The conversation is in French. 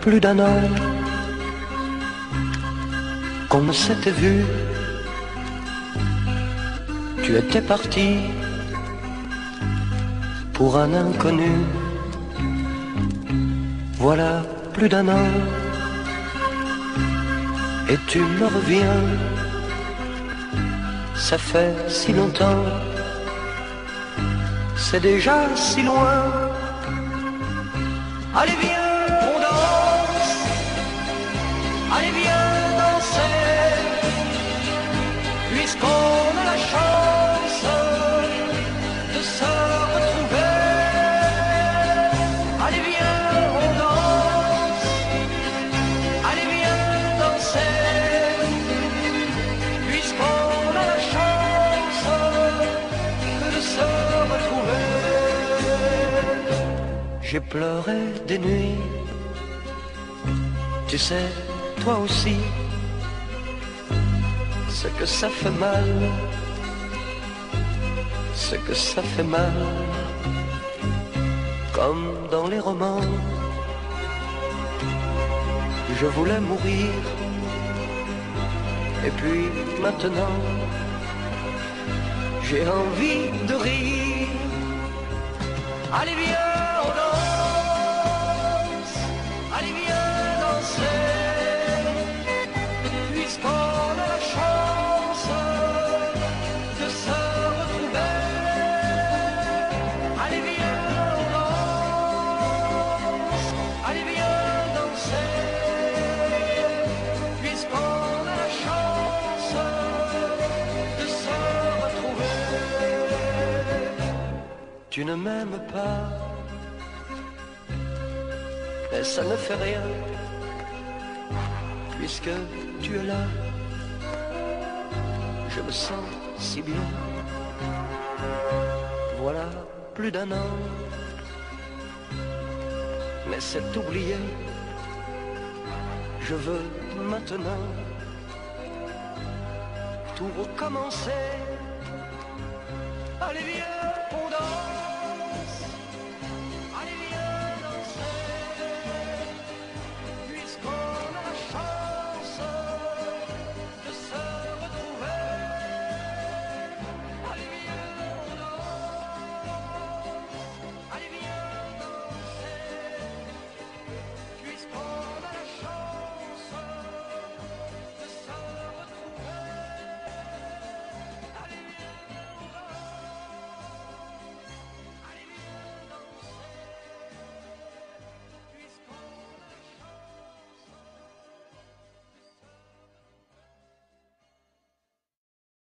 plus d'un an qu'on ne s'était vu. Tu étais parti pour un inconnu. Voilà plus d'un an et tu me reviens. Ça fait si longtemps, c'est déjà si loin. Allez viens, puisqu'on a la chance de se retrouver? Allez viens, on danse. Allez viens danser, puisqu'on a la chance de se retrouver. J'ai pleuré des nuits, tu sais, toi aussi, ce que ça fait mal, ce que ça fait mal, comme dans les romans. Je voulais mourir, et puis maintenant, j'ai envie de rire. Allez viens. Tu ne m'aimes pas, mais ça ne fait rien, puisque tu es là. Je me sens si bien. Voilà plus d'un an, mais c'est oublié. Je veux maintenant tout recommencer. Allez viens, danse.